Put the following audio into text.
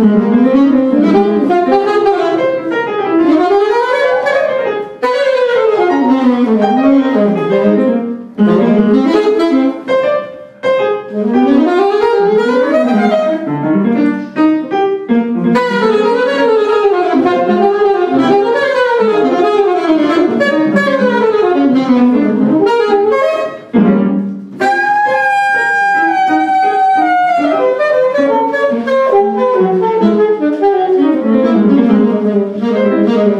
Mm-hmm.